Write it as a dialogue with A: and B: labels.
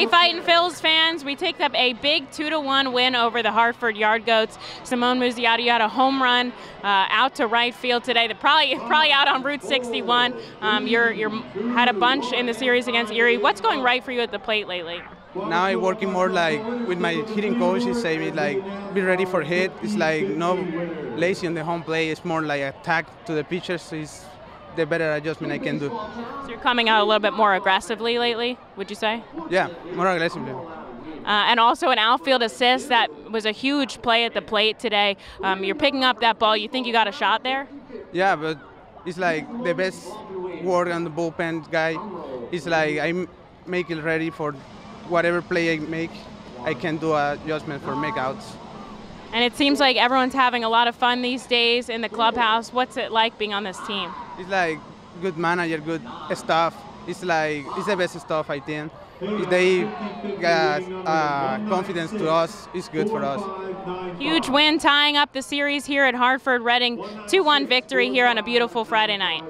A: Hey, Fightin Phils fans, we take up a big two to one win over the Hartford Yard Goats. Simon Muzziotti, you had a home run uh, out to right field today. That probably probably out on Route 61. Um, you're you're had a bunch in the series against Erie. What's going right for you at the plate lately?
B: Now I'm working more like with my hitting coach. He say me like be ready for hit. It's like no lazy on the home plate. It's more like attack to the pitchers. It's the better adjustment I can do.
A: So you're coming out a little bit more aggressively lately, would you say?
B: Yeah, more aggressively.
A: Uh, and also an outfield assist that was a huge play at the plate today. Um, you're picking up that ball. You think you got a shot there?
B: Yeah, but it's like the best work on the bullpen guy. It's like I make it ready for whatever play I make. I can do adjustment for make outs.
A: And it seems like everyone's having a lot of fun these days in the clubhouse. What's it like being on this team?
B: It's like good manager, good staff. It's like it's the best stuff I think. If they got uh, confidence to us, it's good for us.
A: Huge win tying up the series here at Hartford Reading. 2 1 victory here on a beautiful Friday night.